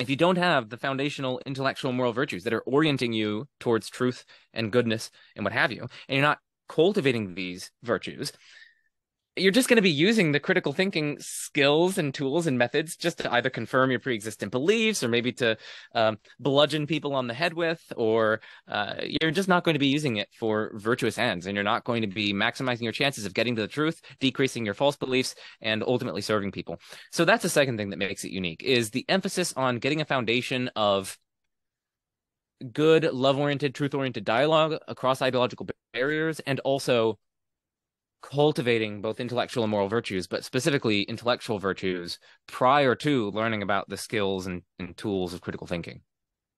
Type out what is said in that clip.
if you don't have the foundational intellectual moral virtues that are orienting you towards truth and goodness and what have you, and you're not cultivating these virtues, you're just going to be using the critical thinking skills and tools and methods just to either confirm your pre-existing beliefs or maybe to um, bludgeon people on the head with or uh, you're just not going to be using it for virtuous ends and you're not going to be maximizing your chances of getting to the truth decreasing your false beliefs and ultimately serving people. So that's the second thing that makes it unique is the emphasis on getting a foundation of good love-oriented truth-oriented dialogue across ideological barriers and also cultivating both intellectual and moral virtues, but specifically intellectual virtues prior to learning about the skills and, and tools of critical thinking.